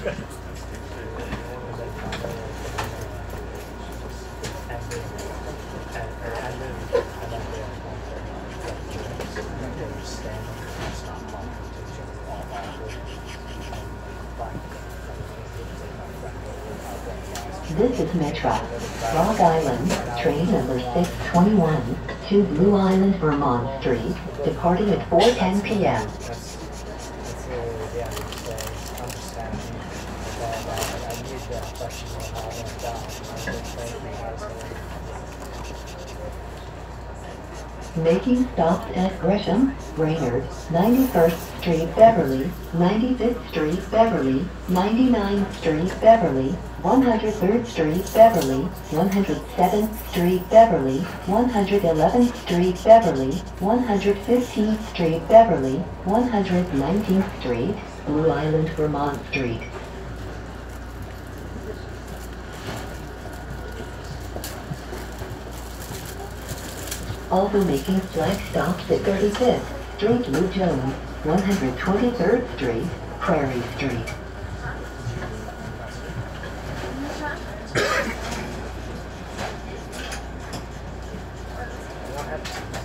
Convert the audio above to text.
This is Metra. Rock Island, train number 621 to Blue Island, Vermont Street, departing at 4.10 p.m. Making stops at Gresham, Brainerd, 91st Street, Beverly, 95th Street, Beverly, 99th Street, Beverly, 103rd Street, Beverly, 107th Street, Beverly, 111th Street, Beverly, 115th Street, Beverly, 119th Street, Blue Island, Vermont Street. Also making flag stops at 35th Street, Lou Jones, 123rd Street, Prairie Street. I don't have